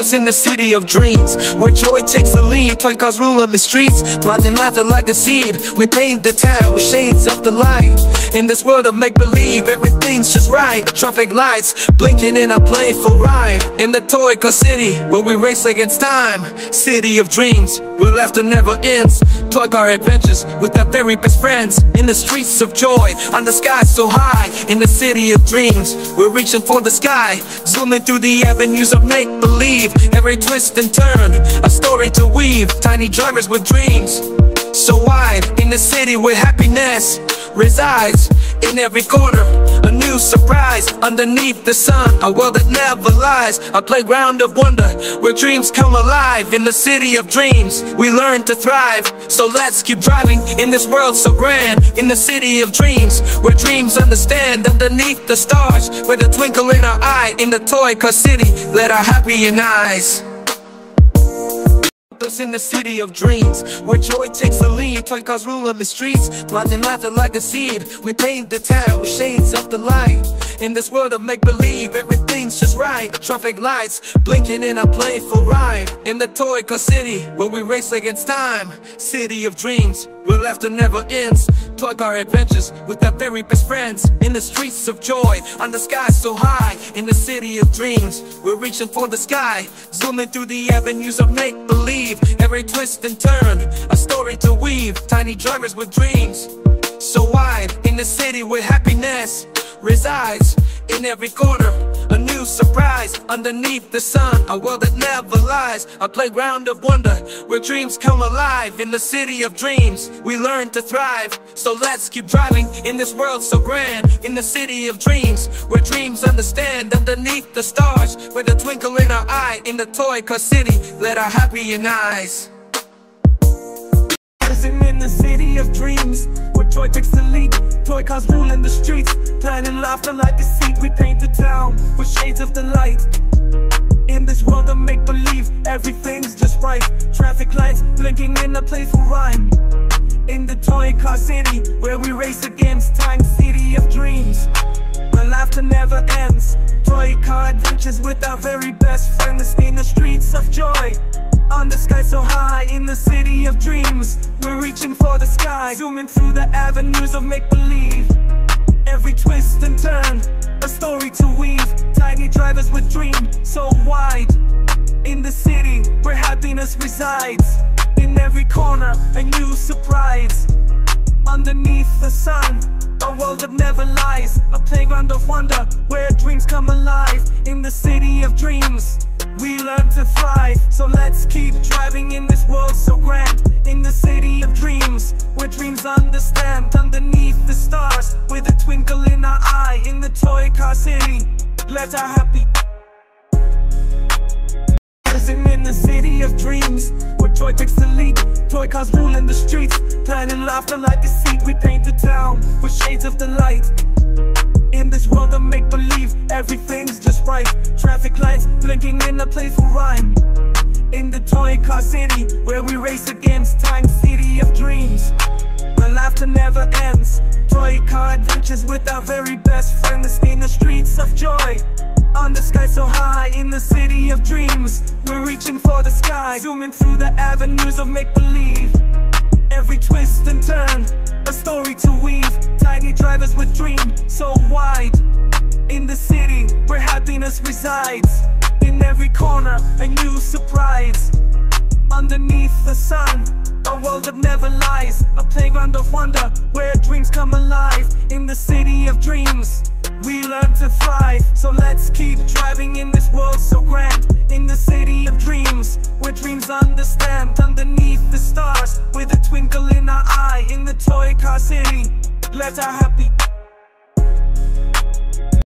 In the city of dreams Where joy takes the lead Toy cars rule on the streets Planting laughter like a seed We paint the town with shades of the light In this world of make-believe Everything's just right. Traffic lights blinking in a playful ride. In the toy car city Where we race against time. City of dreams Where laughter never ends. Toy car adventures with our very best friends. In the streets of joy On the sky so high. In the city of dreams We're reaching for the sky. Zooming through the avenues of make-believe. Every twist and turn A story to weave. Tiny drivers with dreams So wide. In the city with happiness resides in every corner. A new surprise underneath the sun. A world that never lies. A playground of wonder Where dreams come alive. In the city of dreams We learn to thrive. So let's keep driving In this world so grand. In the city of dreams Where dreams understand. Underneath the stars With a twinkle in our eye. In the toy car city Let our happy in us in the city of dreams Where joy takes the lead Toy cars rule the streets Planting laughter like a seed. We paint the town with shades of the light. In this world of make-believe Everything's just right. Traffic lights blinking in a playful ride. In the toy car city Where we race against time City of dreams Where laughter never ends. Toy car adventures with our very best friends. In the streets of joy On the sky so high. In the city of dreams We're reaching for the sky. Zooming through the avenues of make-believe. Every twist and turn, a story to weave. Tiny drivers with dreams. So wide, in the city where happiness resides. In every corner, surprise Underneath the sun, a world that never lies. A playground of wonder, where dreams come alive. In the city of dreams, we learn to thrive. So let's keep driving, in this world so grand. In the city of dreams, where dreams understand. Underneath the stars, with a twinkle in our eye. In the toy car city, let our happy in eyes Dancing in the city of dreams. Where joy takes the lead Toy cars rule in the streets. Planning laughter like a seed We paint the town with shades of delight In this world of make-believe Everything's just right. Traffic lights blinking in a playful rhyme. In the toy car city Where we race against time City of dreams. Where laughter never ends. Toy car adventures with our very best friends In the streets of joy. On the sky so high, in the city of dreams We're reaching for the sky Zooming through the avenues of make-believe. Every twist and turn, a story to weave. Tiny drivers with dreams so wide. In the city where happiness resides. In every corner, a new surprise. Underneath the sun, a world that never lies. A playground of wonder, where dreams come alive. In the city of dreams we learn to thrive. So let's keep driving in this world understand Underneath the stars With a twinkle in our eye In the toy car city. Let our happy Dancing in the city of dreams. Where joy takes the lead Toy cars rule in the streets. Planning laughter like a seed We paint the town With shades of delight in this world of make-believe, everything's just right. Traffic lights blinking in a playful rhyme. In the toy car city, where we race against time City of dreams, laughter never ends. Toy car adventures with our very best friends In the streets of joy. On the sky so high, in the city of dreams. We're reaching for the sky Zooming through the avenues of make-believe. Every twist and turn, a story to weave. Tiny drivers with dreams so wide. In the city where happiness resides. In every corner, a new surprise Underneath the sun, a world that never lies. A playground of wonder, where dreams come alive. In the city of dreams we learn to thrive. So let's keep driving in this world so grand. In the city of dreams Where dreams understand. Underneath the stars With a twinkle in our eye. In the toy car city Let our happy